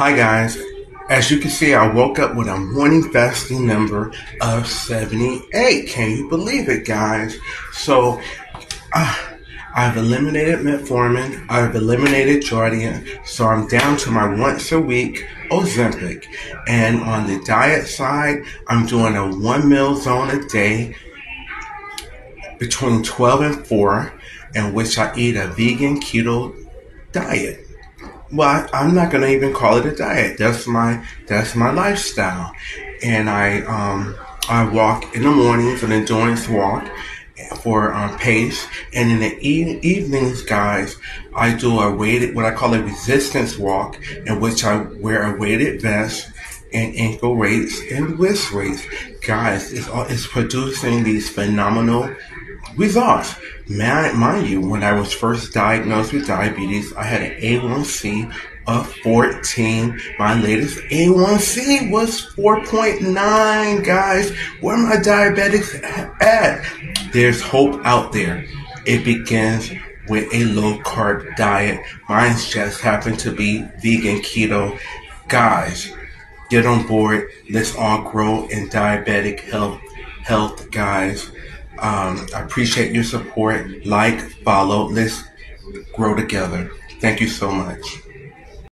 Hi guys, as you can see, I woke up with a morning fasting number of 78. Can you believe it, guys? So, uh, I've eliminated metformin, I've eliminated Jardiance, so I'm down to my once a week Ozempic. And on the diet side, I'm doing a one meal zone a day between 12 and 4, in which I eat a vegan keto diet well, I, am not gonna even call it a diet. That's my that's my lifestyle, and I um I walk in the mornings an endurance walk for um, pace, and in the e- evenings, guys, I do a weighted what I call a resistance walk, in which I wear a weighted vest and ankle weights and wrist weights. Guys, it's, all, it's producing these phenomenal results. Man, mind you, when I was first diagnosed with diabetes, I had an A1C of 14. My latest A1C was 4.9, guys. Where my diabetics at? There's hope out there. It begins with a low carb diet. Mine's just happened to be vegan keto. Guys, get on board. Let's all grow in diabetic health, health, guys. Um, I appreciate your support. Like, follow. Let's grow together. Thank you so much.